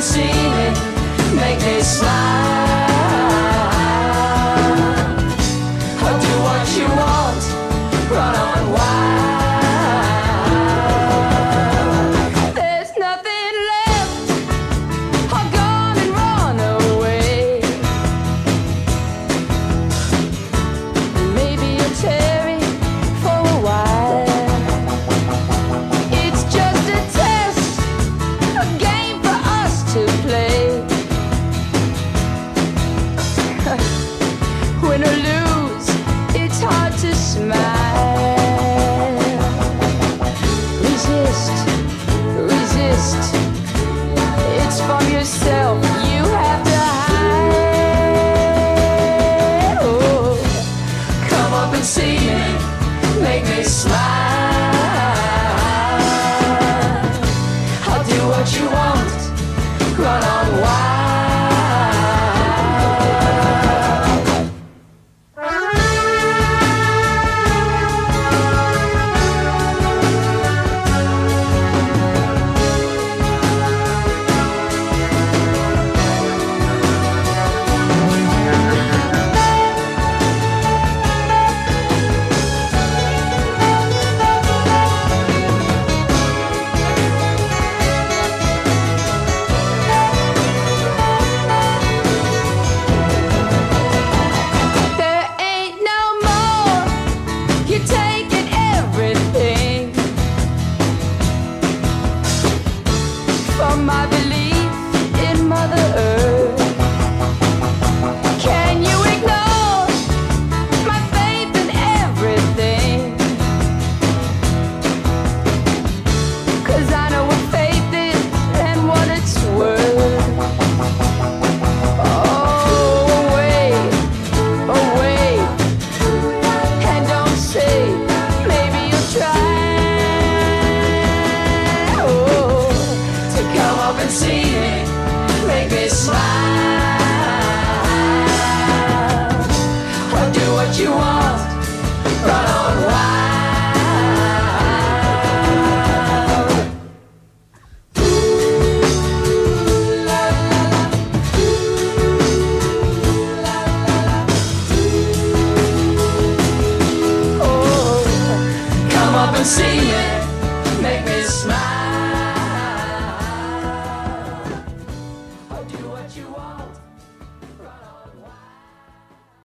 haven't seen it, make me smile. and see me, make me smile. I'll do what you want. make me smile. Do what you want.